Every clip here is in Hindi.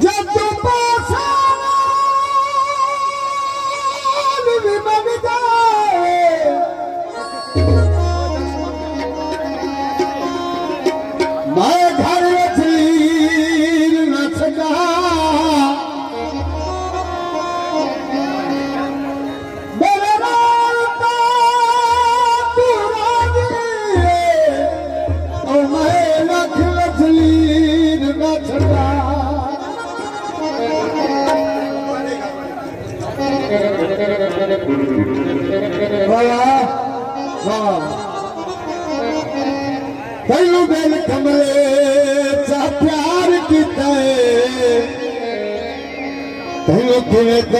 Jump!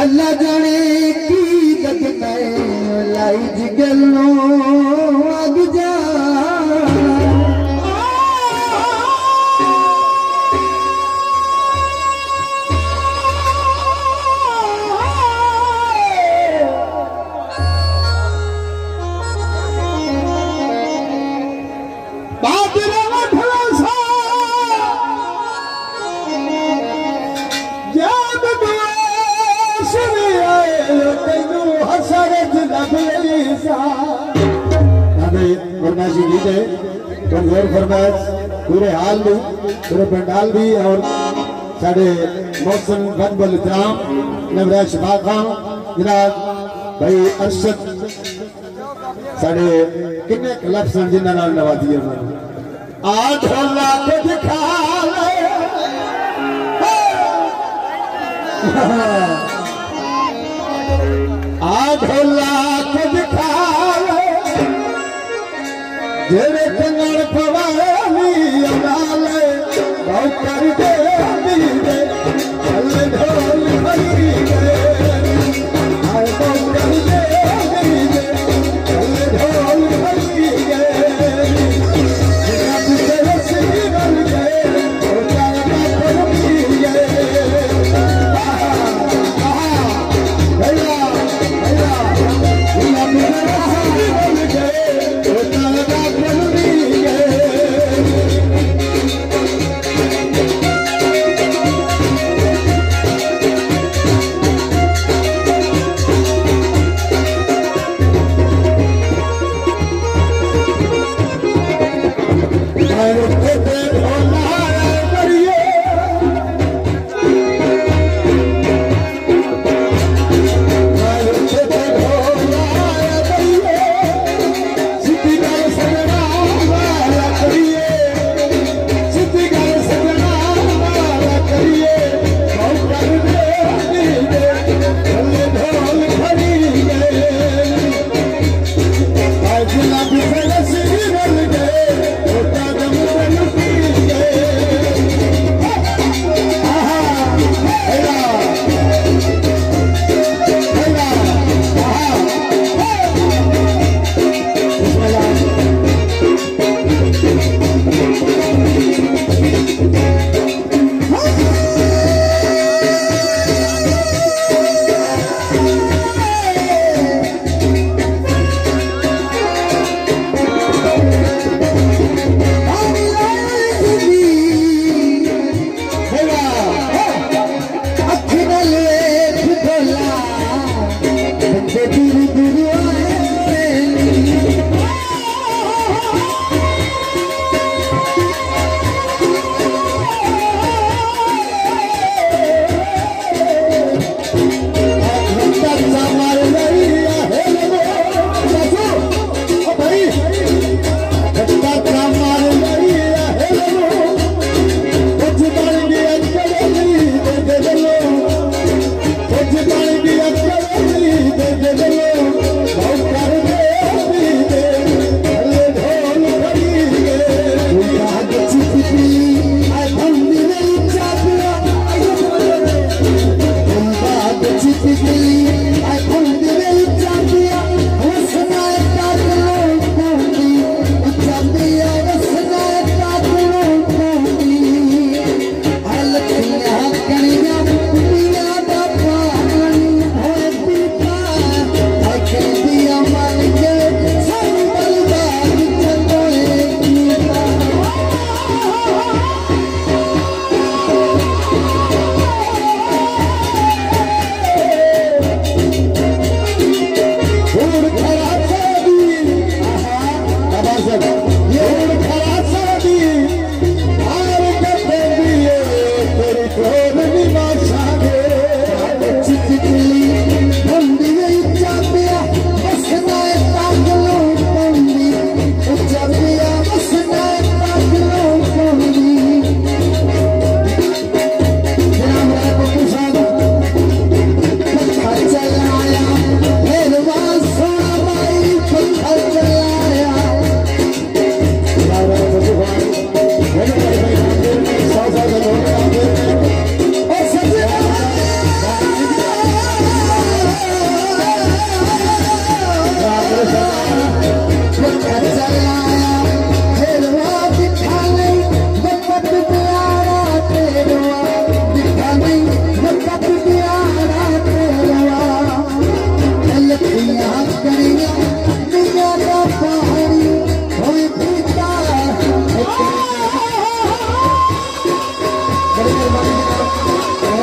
अलाड़े की किथे लाइजो फरमाइश गीत है कमज़ोर फरमाइश, पूरे हाल भी पूरे पंडाल भी और साढ़े मौसम बनबल इतराम नवराज शफा जनाब भाई अरशद, साढ़े किन्ने लफ्स हैं जिन्होंने नवाजी आठ लाख दिखा ले। हाँ। आठ लाख Don't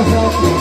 help me.